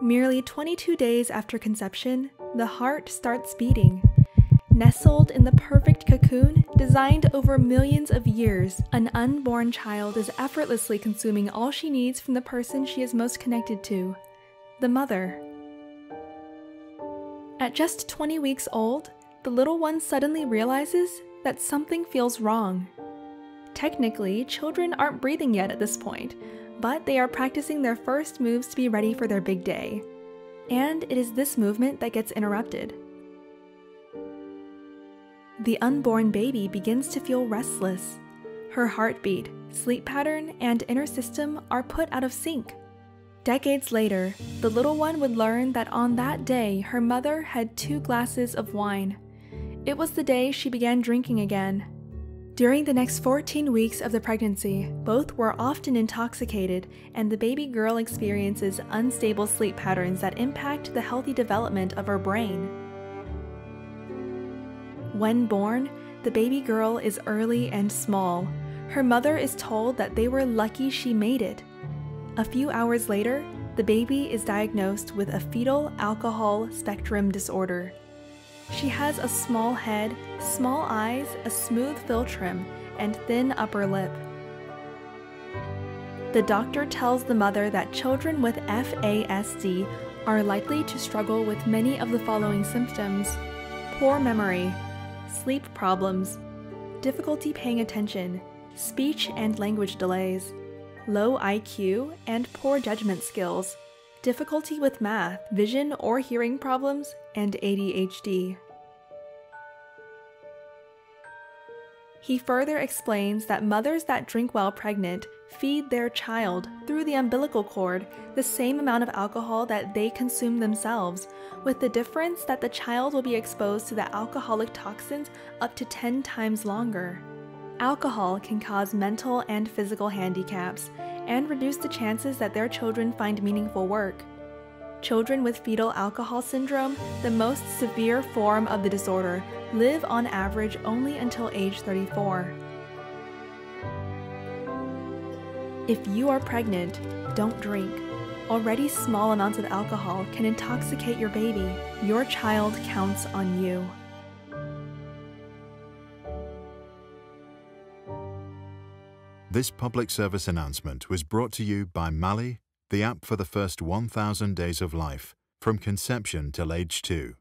Merely 22 days after conception, the heart starts beating. Nestled in the perfect cocoon designed over millions of years, an unborn child is effortlessly consuming all she needs from the person she is most connected to the mother. At just 20 weeks old, the little one suddenly realizes that something feels wrong. Technically, children aren't breathing yet at this point, but they are practicing their first moves to be ready for their big day. And it is this movement that gets interrupted. The unborn baby begins to feel restless. Her heartbeat, sleep pattern, and inner system are put out of sync. Decades later, the little one would learn that on that day her mother had two glasses of wine. It was the day she began drinking again. During the next 14 weeks of the pregnancy, both were often intoxicated, and the baby girl experiences unstable sleep patterns that impact the healthy development of her brain. When born, the baby girl is early and small. Her mother is told that they were lucky she made it. A few hours later, the baby is diagnosed with a fetal alcohol spectrum disorder. She has a small head, small eyes, a smooth philtrum, and thin upper lip. The doctor tells the mother that children with FASD are likely to struggle with many of the following symptoms poor memory, sleep problems, difficulty paying attention, speech and language delays, low IQ and poor judgment skills, difficulty with math, vision or hearing problems, and ADHD. He further explains that mothers that drink while pregnant feed their child through the umbilical cord the same amount of alcohol that they consume themselves, with the difference that the child will be exposed to the alcoholic toxins up to 10 times longer. Alcohol can cause mental and physical handicaps and reduce the chances that their children find meaningful work. Children with fetal alcohol syndrome, the most severe form of the disorder, live on average only until age 34. If you are pregnant, don't drink. Already small amounts of alcohol can intoxicate your baby. Your child counts on you. This public service announcement was brought to you by Mali, the app for the first 1,000 days of life, from conception till age 2.